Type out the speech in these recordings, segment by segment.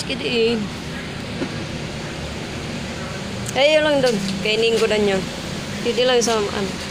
Maski din. Eh, yun lang doon. Kainin ko na nyo. Hindi lang sa ano.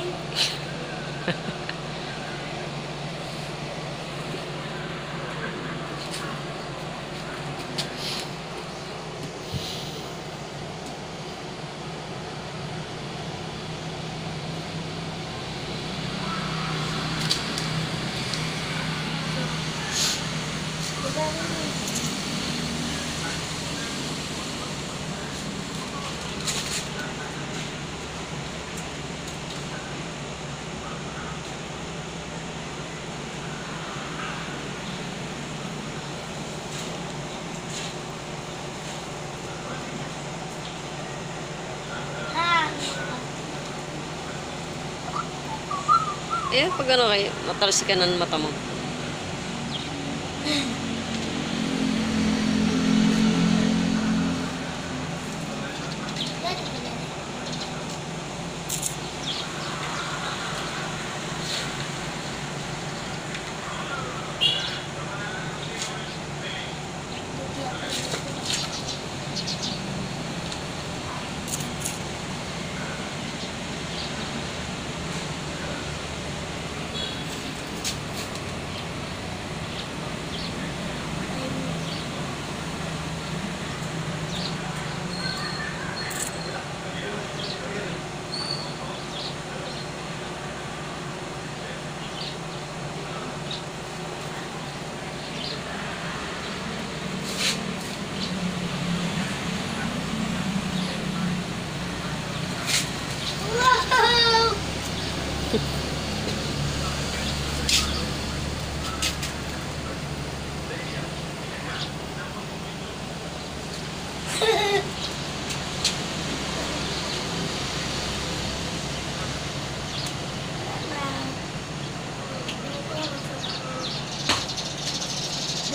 い Thank you. Eh, pag ano kayo, matalsikan ng mata mo.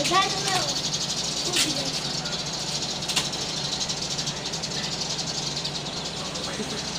Thank you.